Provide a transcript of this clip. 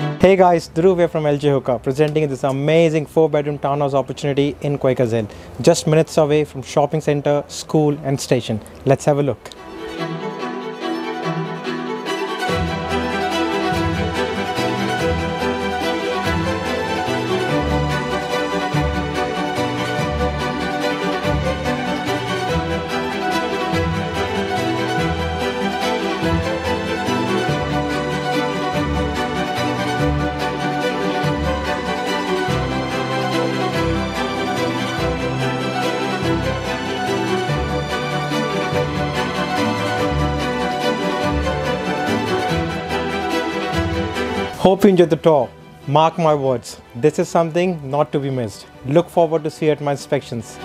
Hey guys, Dhruv here from LJ Hooker, presenting this amazing 4-bedroom townhouse opportunity in Quakers Hill, just minutes away from shopping center, school and station. Let's have a look. Hope you enjoyed the tour. Mark my words, this is something not to be missed. Look forward to see you at my inspections.